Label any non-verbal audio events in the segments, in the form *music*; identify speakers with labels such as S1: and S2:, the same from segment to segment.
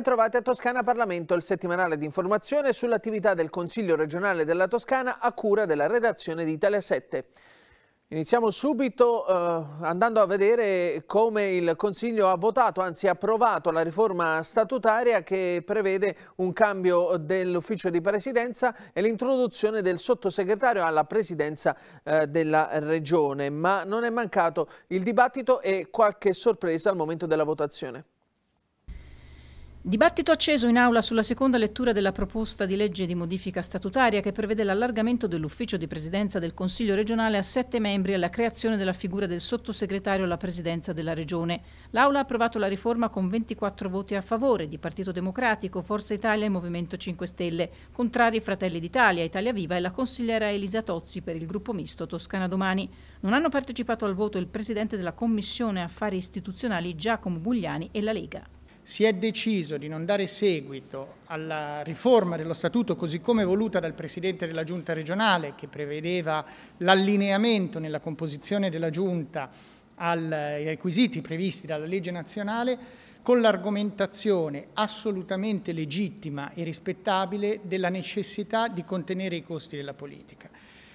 S1: Ben trovati a Toscana Parlamento, il settimanale di informazione sull'attività del Consiglio regionale della Toscana a cura della redazione di Italia 7. Iniziamo subito eh, andando a vedere come il Consiglio ha votato, anzi approvato la riforma statutaria che prevede un cambio dell'ufficio di presidenza e l'introduzione del sottosegretario alla presidenza eh, della regione, ma non è mancato il dibattito e qualche sorpresa al momento della votazione.
S2: Dibattito acceso in aula sulla seconda lettura della proposta di legge di modifica statutaria che prevede l'allargamento dell'ufficio di presidenza del Consiglio regionale a sette membri e la creazione della figura del sottosegretario alla presidenza della regione. L'Aula ha approvato la riforma con 24 voti a favore di Partito Democratico, Forza Italia e Movimento 5 Stelle, contrari Fratelli d'Italia, Italia Viva e la consigliera Elisa Tozzi per il gruppo misto Toscana Domani. Non hanno partecipato al voto il presidente della Commissione Affari Istituzionali Giacomo Bugliani e la Lega
S3: si è deciso di non dare seguito alla riforma dello Statuto così come voluta dal Presidente della Giunta regionale che prevedeva l'allineamento nella composizione della Giunta ai requisiti previsti dalla legge nazionale con l'argomentazione assolutamente legittima e rispettabile della necessità di contenere i costi della politica.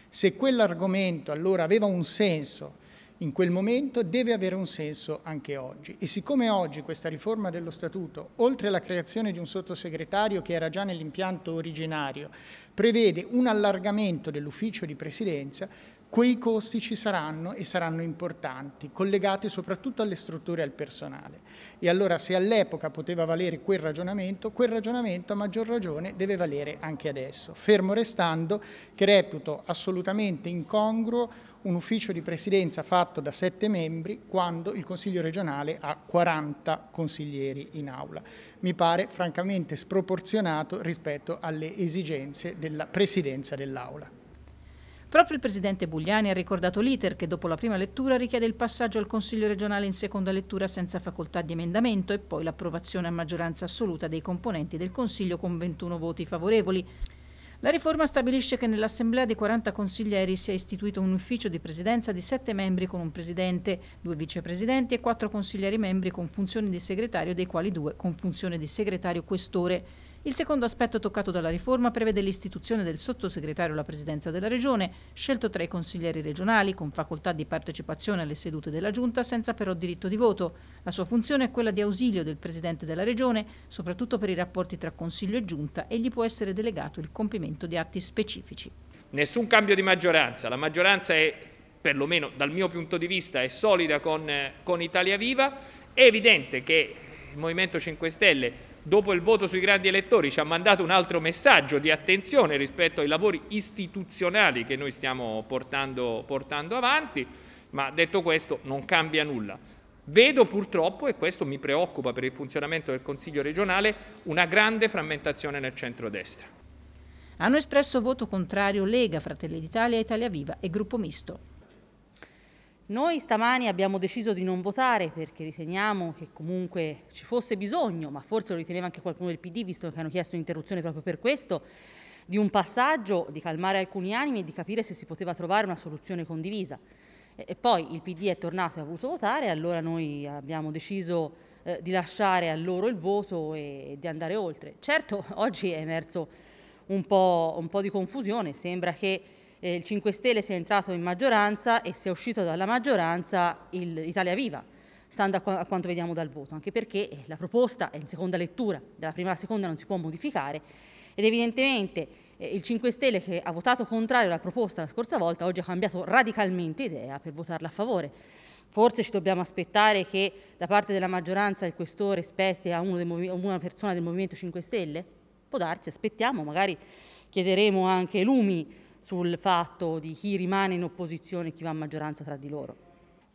S3: Se quell'argomento allora aveva un senso in quel momento deve avere un senso anche oggi. E siccome oggi questa riforma dello Statuto, oltre alla creazione di un sottosegretario che era già nell'impianto originario, prevede un allargamento dell'ufficio di presidenza, quei costi ci saranno e saranno importanti, collegati soprattutto alle strutture e al personale. E allora se all'epoca poteva valere quel ragionamento, quel ragionamento a maggior ragione deve valere anche adesso, fermo restando che reputo assolutamente incongruo un ufficio di presidenza fatto da sette membri quando il Consiglio regionale ha 40 consiglieri in aula. Mi pare francamente sproporzionato rispetto alle esigenze della presidenza dell'aula.
S2: Proprio il Presidente Bugliani ha ricordato l'iter che dopo la prima lettura richiede il passaggio al Consiglio regionale in seconda lettura senza facoltà di emendamento e poi l'approvazione a maggioranza assoluta dei componenti del Consiglio con 21 voti favorevoli. La riforma stabilisce che nell'Assemblea dei 40 consiglieri sia istituito un ufficio di presidenza di 7 membri con un presidente, due vicepresidenti e 4 consiglieri membri con funzioni di segretario, dei quali due con funzione di segretario questore. Il secondo aspetto toccato dalla riforma prevede l'istituzione del sottosegretario alla presidenza della Regione, scelto tra i consiglieri regionali, con facoltà di partecipazione alle sedute della Giunta, senza però diritto di voto. La sua funzione è quella di ausilio del Presidente della Regione, soprattutto per i rapporti tra Consiglio e Giunta, e gli può essere delegato il compimento di atti specifici.
S4: Nessun cambio di maggioranza, la maggioranza è, perlomeno dal mio punto di vista, è solida con, con Italia Viva, è evidente che il Movimento 5 Stelle dopo il voto sui grandi elettori ci ha mandato un altro messaggio di attenzione rispetto ai lavori istituzionali che noi stiamo portando, portando avanti, ma detto questo non cambia nulla. Vedo purtroppo, e questo mi preoccupa per il funzionamento del Consiglio regionale, una grande frammentazione nel centrodestra.
S2: Hanno espresso voto contrario Lega, Fratelli d'Italia, Italia Viva e Gruppo Misto.
S5: Noi stamani abbiamo deciso di non votare perché riteniamo che comunque ci fosse bisogno, ma forse lo riteneva anche qualcuno del PD, visto che hanno chiesto un'interruzione proprio per questo, di un passaggio, di calmare alcuni animi e di capire se si poteva trovare una soluzione condivisa. E, poi il PD è tornato e ha voluto votare, allora noi abbiamo deciso eh, di lasciare a loro il voto e, e di andare oltre. Certo, *laughs* oggi è emerso un po', un po' di confusione, sembra che eh, il 5 Stelle sia entrato in maggioranza e sia uscito dalla maggioranza il Italia Viva, stando a, qu a quanto vediamo dal voto, anche perché eh, la proposta è in seconda lettura, dalla prima alla seconda non si può modificare ed evidentemente eh, il 5 Stelle che ha votato contrario alla proposta la scorsa volta oggi ha cambiato radicalmente idea per votarla a favore. Forse ci dobbiamo aspettare che da parte della maggioranza il questore spetti a una persona del Movimento 5 Stelle? Può darsi, aspettiamo, magari chiederemo anche lumi sul fatto di chi rimane in opposizione e chi va in maggioranza tra di loro.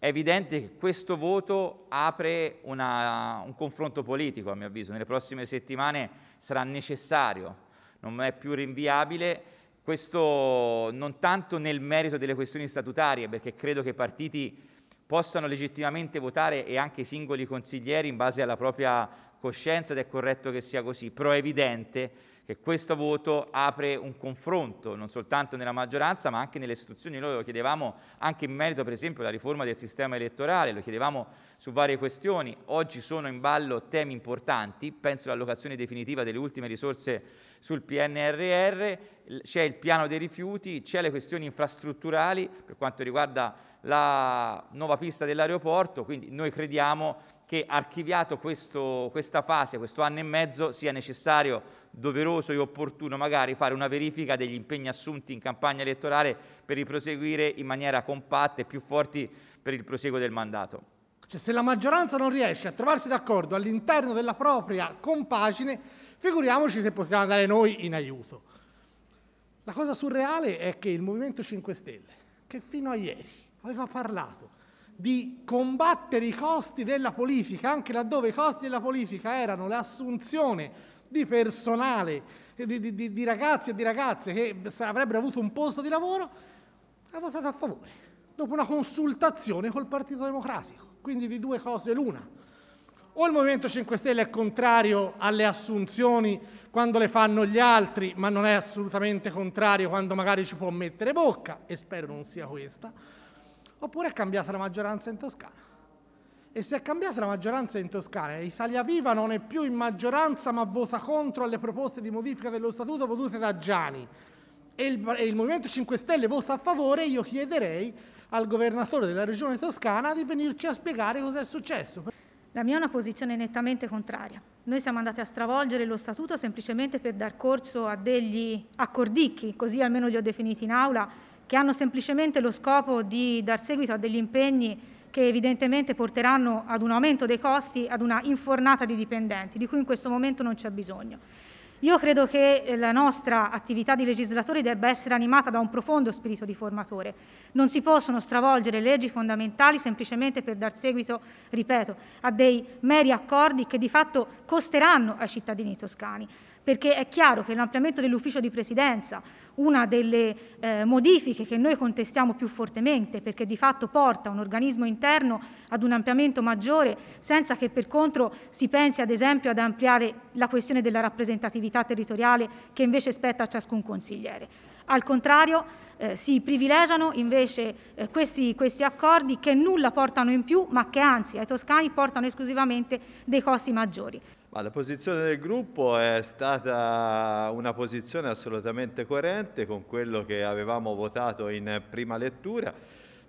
S6: È evidente che questo voto apre una, un confronto politico, a mio avviso. Nelle prossime settimane sarà necessario, non è più rinviabile. Questo non tanto nel merito delle questioni statutarie, perché credo che i partiti possano legittimamente votare e anche i singoli consiglieri in base alla propria coscienza ed è corretto che sia così, però è evidente che questo voto apre un confronto non soltanto nella maggioranza ma anche nelle istituzioni. Noi lo chiedevamo anche in merito per esempio alla riforma del sistema elettorale, lo chiedevamo su varie questioni. Oggi sono in ballo temi importanti, penso all'allocazione definitiva delle ultime risorse sul PNRR, c'è il piano dei rifiuti, c'è le questioni infrastrutturali per quanto riguarda la nuova pista dell'aeroporto, quindi noi crediamo che archiviato questo, questa fase, questo anno e mezzo, sia necessario, doveroso e opportuno magari fare una verifica degli impegni assunti in campagna elettorale per riproseguire in maniera compatta e più forti per il proseguo del mandato.
S7: Cioè, se la maggioranza non riesce a trovarsi d'accordo all'interno della propria compagine, figuriamoci se possiamo andare noi in aiuto. La cosa surreale è che il Movimento 5 Stelle, che fino a ieri aveva parlato di combattere i costi della politica, anche laddove i costi della politica erano l'assunzione di personale, di, di, di ragazzi e di ragazze che avrebbero avuto un posto di lavoro, ha votato a favore, dopo una consultazione col Partito Democratico. Quindi di due cose l'una. O il Movimento 5 Stelle è contrario alle assunzioni quando le fanno gli altri, ma non è assolutamente contrario quando magari ci può mettere bocca, e spero non sia questa, oppure è cambiata la maggioranza in Toscana. E se è cambiata la maggioranza in Toscana e Italia Viva non è più in maggioranza ma vota contro alle proposte di modifica dello statuto volute da Gianni e il, e il Movimento 5 Stelle vota a favore, io chiederei al governatore della regione toscana di venirci a spiegare cosa è successo.
S8: La mia è una posizione nettamente contraria. Noi siamo andati a stravolgere lo statuto semplicemente per dar corso a degli accordicchi, così almeno li ho definiti in aula, che hanno semplicemente lo scopo di dar seguito a degli impegni che evidentemente porteranno ad un aumento dei costi, ad una infornata di dipendenti, di cui in questo momento non c'è bisogno. Io credo che la nostra attività di legislatori debba essere animata da un profondo spirito di formatore. Non si possono stravolgere leggi fondamentali semplicemente per dar seguito, ripeto, a dei meri accordi che di fatto costeranno ai cittadini toscani perché è chiaro che l'ampliamento dell'ufficio di presidenza, una delle eh, modifiche che noi contestiamo più fortemente, perché di fatto porta un organismo interno ad un ampliamento maggiore, senza che per contro si pensi ad esempio ad ampliare la questione della rappresentatività territoriale che invece spetta a ciascun consigliere. Al contrario, eh, si privilegiano invece eh, questi, questi accordi che nulla portano in più, ma che anzi ai toscani portano esclusivamente dei costi maggiori.
S9: Ma la posizione del gruppo è stata una posizione assolutamente coerente con quello che avevamo votato in prima lettura,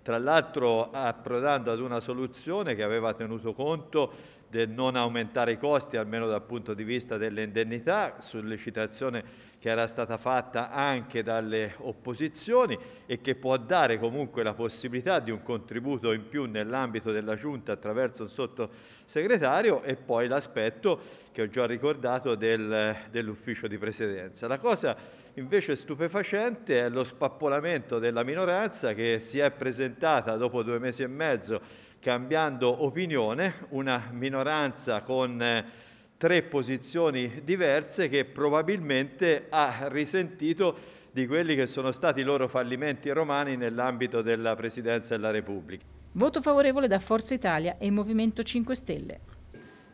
S9: tra l'altro approdando ad una soluzione che aveva tenuto conto del non aumentare i costi, almeno dal punto di vista delle indennità, sollecitazione che era stata fatta anche dalle opposizioni e che può dare comunque la possibilità di un contributo in più nell'ambito della Giunta attraverso un sottosegretario e poi l'aspetto che ho già ricordato del, dell'ufficio di presidenza. La cosa invece stupefacente è lo spappolamento della minoranza che si è presentata dopo due mesi e mezzo cambiando opinione, una minoranza con tre posizioni diverse che probabilmente ha risentito di quelli che sono stati i loro fallimenti romani nell'ambito della Presidenza della Repubblica.
S2: Voto favorevole da Forza Italia e Movimento 5 Stelle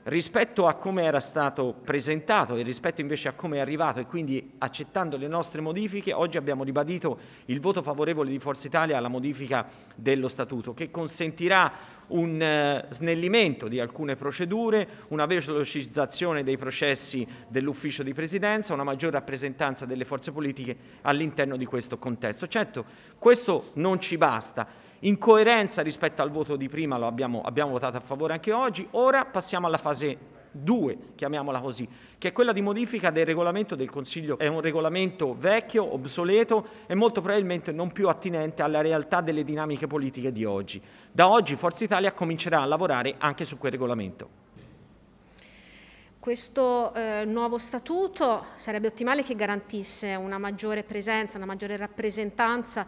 S10: rispetto a come era stato presentato e rispetto invece a come è arrivato e quindi accettando le nostre modifiche, oggi abbiamo ribadito il voto favorevole di Forza Italia alla modifica dello Statuto che consentirà un eh, snellimento di alcune procedure, una velocizzazione dei processi dell'ufficio di presidenza, una maggiore rappresentanza delle forze politiche all'interno di questo contesto. Certo, questo non ci basta in coerenza rispetto al voto di prima lo abbiamo, abbiamo votato a favore anche oggi, ora passiamo alla fase 2, chiamiamola così, che è quella di modifica del regolamento del Consiglio. È un regolamento vecchio, obsoleto e molto probabilmente non più attinente alla realtà delle dinamiche politiche di oggi. Da oggi Forza Italia comincerà a lavorare anche su quel regolamento.
S11: Questo eh, nuovo statuto sarebbe ottimale che garantisse una maggiore presenza, una maggiore rappresentanza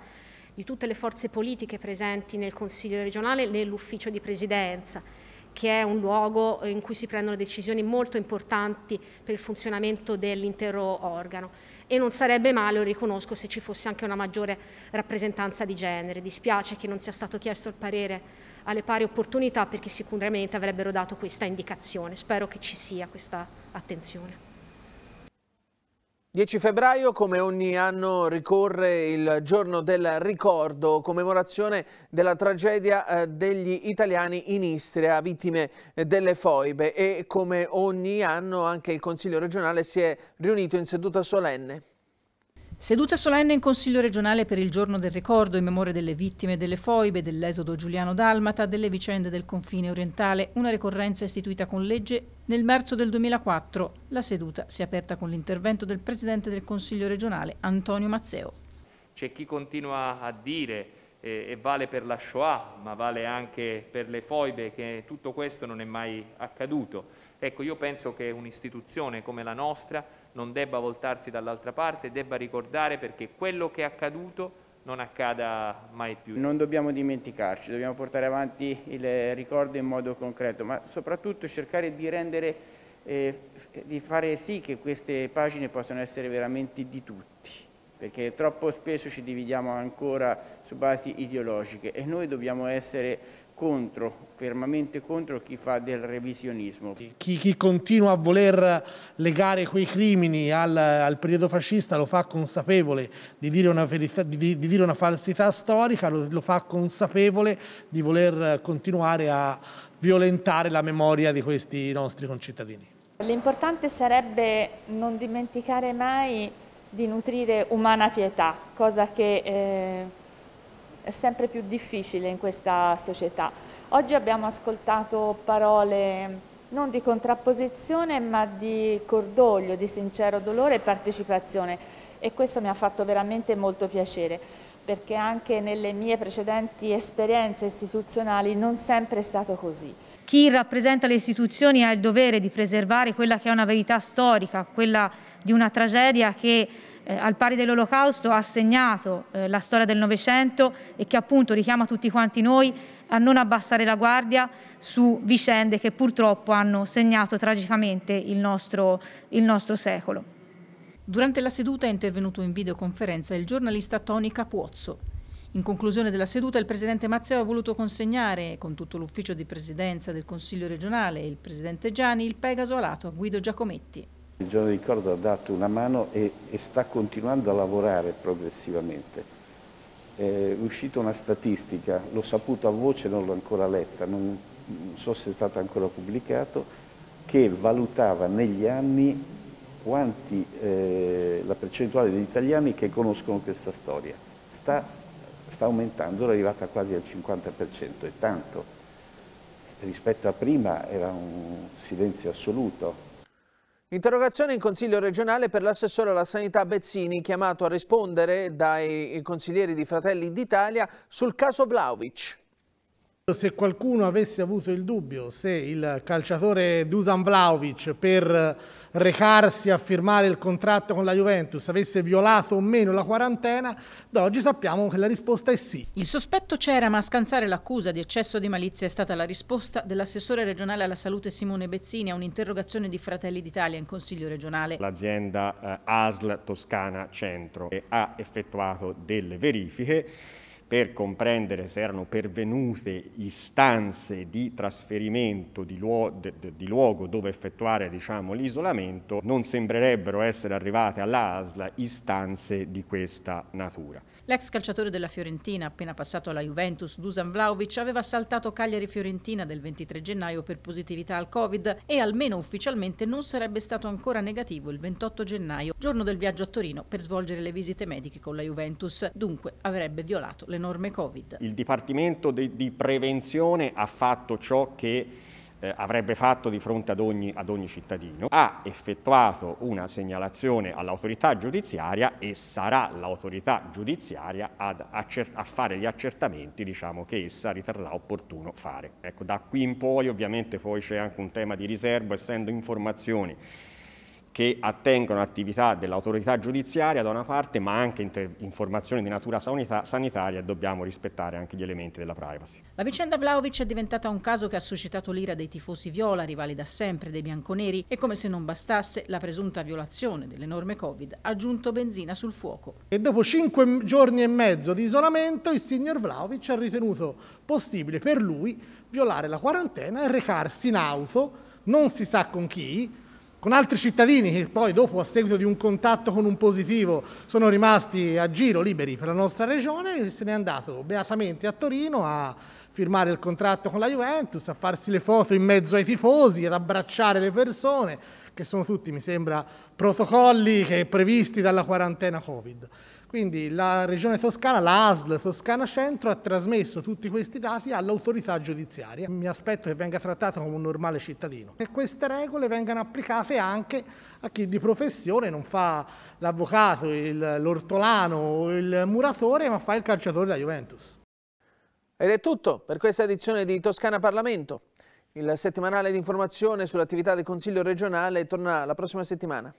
S11: di tutte le forze politiche presenti nel Consiglio regionale nell'ufficio di presidenza che è un luogo in cui si prendono decisioni molto importanti per il funzionamento dell'intero organo e non sarebbe male, lo riconosco, se ci fosse anche una maggiore rappresentanza di genere. Dispiace che non sia stato chiesto il parere alle pari opportunità perché sicuramente avrebbero dato questa indicazione. Spero che ci sia questa attenzione.
S1: 10 febbraio, come ogni anno, ricorre il giorno del ricordo, commemorazione della tragedia eh, degli italiani in Istria, vittime delle foibe e come ogni anno anche il Consiglio regionale si è riunito in seduta solenne.
S2: Seduta solenne in Consiglio regionale per il giorno del ricordo in memoria delle vittime delle foibe, dell'esodo Giuliano Dalmata, delle vicende del confine orientale, una ricorrenza istituita con legge nel marzo del 2004. La seduta si è aperta con l'intervento del Presidente del Consiglio regionale, Antonio Mazzeo.
S4: C'è chi continua a dire eh, e vale per la Shoah, ma vale anche per le foibe, che tutto questo non è mai accaduto. Ecco, io penso che un'istituzione come la nostra non debba voltarsi dall'altra parte, debba ricordare perché quello che è accaduto non accada mai più.
S12: Non dobbiamo dimenticarci, dobbiamo portare avanti il ricordo in modo concreto, ma soprattutto cercare di rendere, eh, di fare sì che queste pagine possano essere veramente di tutti, perché troppo spesso ci dividiamo ancora su basi ideologiche e noi dobbiamo essere contro, fermamente contro chi fa del revisionismo.
S7: Chi, chi continua a voler legare quei crimini al, al, periodo fascista lo fa consapevole di dire una, verità, di, di dire una falsità storica, lo, lo fa consapevole di voler continuare a violentare la memoria di questi nostri concittadini.
S13: L'importante sarebbe non dimenticare mai di nutrire umana pietà, cosa che eh, è sempre più difficile in questa società. Oggi abbiamo ascoltato parole non di contrapposizione ma di cordoglio, di sincero dolore e partecipazione e questo mi ha fatto veramente molto piacere perché anche nelle mie precedenti esperienze istituzionali non sempre è stato così.
S8: Chi rappresenta le istituzioni ha il dovere di preservare quella che è una verità storica, quella di una tragedia che eh, al pari dell'Olocausto ha segnato eh, la storia del Novecento e che appunto richiama tutti quanti noi a non abbassare la guardia su vicende che purtroppo hanno segnato tragicamente il nostro, il nostro secolo.
S2: Durante la seduta è intervenuto in videoconferenza il giornalista Tony Capuozzo. In conclusione della seduta il Presidente Mazzeo ha voluto consegnare, con tutto l'ufficio di presidenza del Consiglio regionale e il Presidente Gianni, il Pegaso alato a Guido Giacometti.
S14: Il giorno di ricordo ha dato una mano e, e sta continuando a lavorare progressivamente. È uscita una statistica, l'ho saputo a voce, non l'ho ancora letta, non, non so se è stato ancora pubblicato, che valutava negli anni quanti, eh, la percentuale degli italiani che conoscono questa storia. Sta, sta aumentando, è arrivata quasi al 50%, è tanto. Rispetto a prima era un silenzio assoluto.
S1: Interrogazione in Consiglio regionale per l'assessore alla sanità Bezzini, chiamato a rispondere dai consiglieri di Fratelli d'Italia sul caso Vlaovic.
S7: Se qualcuno avesse avuto il dubbio se il calciatore Dusan Vlaovic per recarsi a firmare il contratto con la Juventus avesse violato o meno la quarantena, da oggi sappiamo che la risposta è sì.
S2: Il sospetto c'era, ma a scansare l'accusa di eccesso di malizia è stata la risposta dell'assessore regionale alla salute Simone Bezzini a un'interrogazione di Fratelli d'Italia in Consiglio regionale.
S15: L'azienda eh, ASL Toscana Centro ha effettuato delle verifiche per comprendere se erano pervenute istanze di trasferimento di, luo di luogo dove effettuare diciamo, l'isolamento, non sembrerebbero essere arrivate all'ASLA istanze di questa natura.
S2: L'ex calciatore della Fiorentina, appena passato alla Juventus, Dusan Vlaovic, aveva saltato Cagliari-Fiorentina del 23 gennaio per positività al Covid e almeno ufficialmente non sarebbe stato ancora negativo il 28 gennaio, giorno del viaggio a Torino, per svolgere le visite mediche con la Juventus. Dunque avrebbe violato le norme Covid.
S15: Il Dipartimento di, di Prevenzione ha fatto ciò che eh, avrebbe fatto di fronte ad ogni, ad ogni, cittadino, ha effettuato una segnalazione all'autorità giudiziaria e sarà l'autorità giudiziaria a fare gli accertamenti diciamo, che essa riterrà opportuno fare. Ecco, da qui in poi ovviamente poi c'è anche un tema di riservo, essendo informazioni che attengono attività dell'autorità giudiziaria da una parte, ma anche informazioni di natura sanitaria dobbiamo rispettare anche gli elementi della privacy.
S2: La vicenda Vlaovic è diventata un caso che ha suscitato l'ira dei tifosi viola, rivali da sempre dei bianconeri, e come se non bastasse la presunta violazione delle norme Covid ha aggiunto benzina sul fuoco.
S7: E dopo cinque giorni e mezzo di isolamento il signor Vlaovic ha ritenuto possibile per lui violare la quarantena e recarsi in auto, non si sa con chi, con altri cittadini che poi dopo a seguito di un contatto con un positivo sono rimasti a giro liberi per la nostra regione se n'è andato beatamente a Torino a firmare il contratto con la Juventus, a farsi le foto in mezzo ai tifosi, ad abbracciare le persone, che sono tutti, mi sembra, protocolli previsti dalla quarantena Covid. Quindi la Regione Toscana, la ASL Toscana Centro, ha trasmesso tutti questi dati all'autorità giudiziaria. Mi aspetto che venga trattato come un normale cittadino. E queste regole vengano applicate anche a chi di professione non fa l'avvocato, l'ortolano o il muratore, ma fa il calciatore da Juventus.
S1: Ed è tutto per questa edizione di Toscana Parlamento. Il settimanale di informazione sull'attività del Consiglio regionale torna la prossima settimana.